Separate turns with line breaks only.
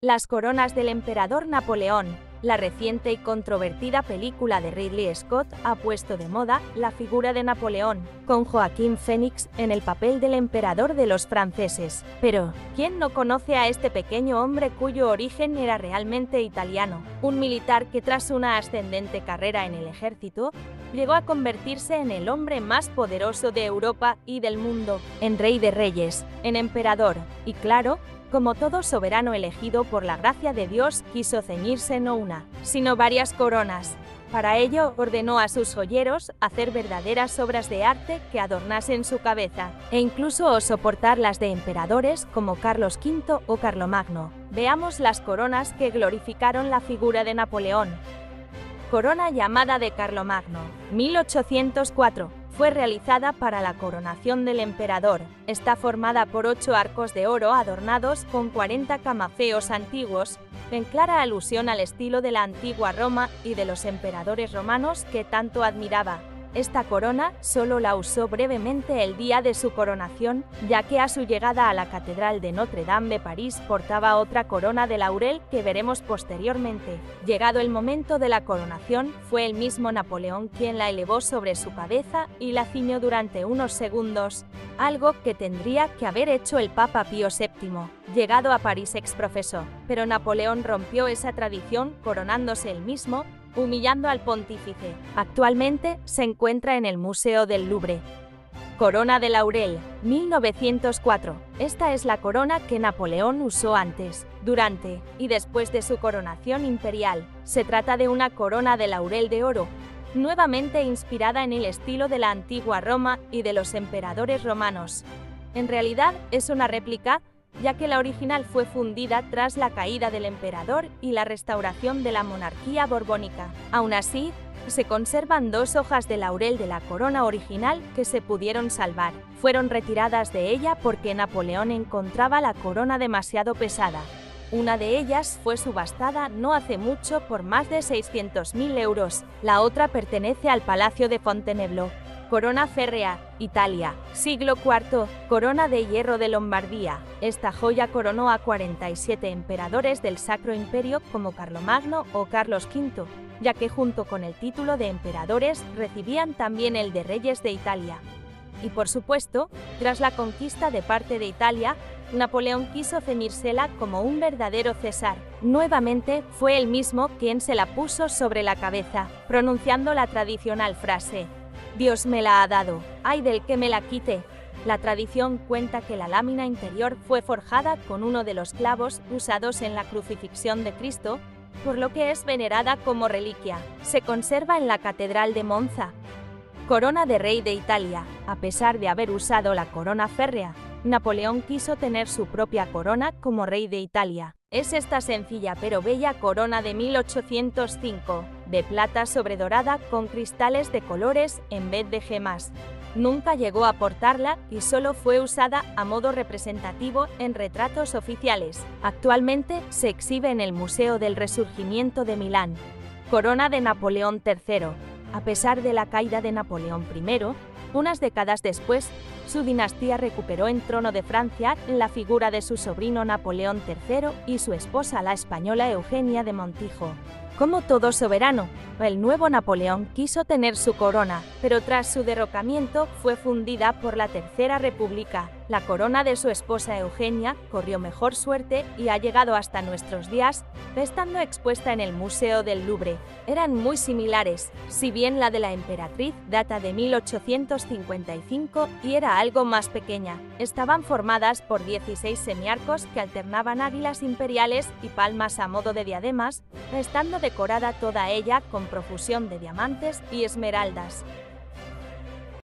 Las coronas del emperador Napoleón. La reciente y controvertida película de Ridley Scott ha puesto de moda la figura de Napoleón, con Joaquín Phoenix en el papel del emperador de los franceses. Pero, ¿quién no conoce a este pequeño hombre cuyo origen era realmente italiano? Un militar que tras una ascendente carrera en el ejército, llegó a convertirse en el hombre más poderoso de Europa y del mundo, en rey de reyes, en emperador, y claro, como todo soberano elegido por la gracia de Dios, quiso ceñirse no una, sino varias coronas. Para ello, ordenó a sus joyeros hacer verdaderas obras de arte que adornasen su cabeza, e incluso soportar las de emperadores como Carlos V o Carlomagno. Veamos las coronas que glorificaron la figura de Napoleón. Corona llamada de Carlomagno, 1804 fue realizada para la coronación del emperador. Está formada por ocho arcos de oro adornados con 40 camafeos antiguos, en clara alusión al estilo de la antigua Roma y de los emperadores romanos que tanto admiraba. Esta corona solo la usó brevemente el día de su coronación, ya que a su llegada a la Catedral de Notre Dame de París portaba otra corona de laurel que veremos posteriormente. Llegado el momento de la coronación, fue el mismo Napoleón quien la elevó sobre su cabeza y la ciñó durante unos segundos, algo que tendría que haber hecho el Papa Pío VII, llegado a París exprofeso. Pero Napoleón rompió esa tradición coronándose el mismo humillando al pontífice. Actualmente se encuentra en el Museo del Louvre. Corona de Laurel, 1904. Esta es la corona que Napoleón usó antes, durante y después de su coronación imperial. Se trata de una corona de laurel de oro, nuevamente inspirada en el estilo de la antigua Roma y de los emperadores romanos. En realidad es una réplica ya que la original fue fundida tras la caída del emperador y la restauración de la monarquía borbónica. Aún así, se conservan dos hojas de laurel de la corona original que se pudieron salvar. Fueron retiradas de ella porque Napoleón encontraba la corona demasiado pesada. Una de ellas fue subastada no hace mucho por más de 600.000 euros. La otra pertenece al Palacio de Fontainebleau. Corona férrea, Italia. Siglo IV. Corona de hierro de Lombardía. Esta joya coronó a 47 emperadores del Sacro Imperio como Carlomagno o Carlos V, ya que junto con el título de emperadores recibían también el de reyes de Italia. Y por supuesto, tras la conquista de parte de Italia, Napoleón quiso ceñírsela como un verdadero César. Nuevamente fue él mismo quien se la puso sobre la cabeza, pronunciando la tradicional frase, Dios me la ha dado, ay del que me la quite. La tradición cuenta que la lámina interior fue forjada con uno de los clavos usados en la crucifixión de Cristo, por lo que es venerada como reliquia. Se conserva en la Catedral de Monza. Corona de Rey de Italia. A pesar de haber usado la corona férrea, Napoleón quiso tener su propia corona como rey de Italia. Es esta sencilla pero bella corona de 1805, de plata sobredorada con cristales de colores en vez de gemas. Nunca llegó a portarla y solo fue usada a modo representativo en retratos oficiales. Actualmente se exhibe en el Museo del Resurgimiento de Milán. Corona de Napoleón III. A pesar de la caída de Napoleón I, unas décadas después, su dinastía recuperó en trono de Francia la figura de su sobrino Napoleón III y su esposa la española Eugenia de Montijo. Como todo soberano, el nuevo Napoleón quiso tener su corona, pero tras su derrocamiento fue fundida por la Tercera República. La corona de su esposa Eugenia corrió mejor suerte y ha llegado hasta nuestros días, estando expuesta en el Museo del Louvre. Eran muy similares, si bien la de la emperatriz data de 1855 y era algo más pequeña. Estaban formadas por 16 semiarcos que alternaban águilas imperiales y palmas a modo de diademas, estando decorada toda ella con profusión de diamantes y esmeraldas.